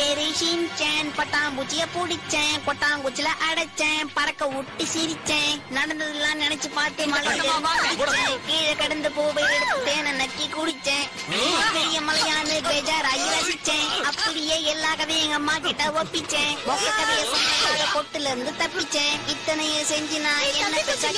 Shinchan பட்டாம்பூச்சிய பிடிச்சேன். கொட்டாங்குச்சில அடைச்சேன். பறக்க விட்டு சிரிச்சேன். நடந்ததெல்லாம் நினைச்சு பார்த்து கீழே கடந்து பூவை எடுத்தேன் நக்கி குடிச்சேன். பெரிய மலையானு பேஜாராயி ரசிச்சேன். அப்படியே எல்லா கதையும் எங்க அம்மா கிட்ட ஒப்பிச்சேன். கதையை சொன்ன கொட்டுல இருந்து தப்பிச்சேன். இத்தனையும் செஞ்சு நான் என்ன பெருசா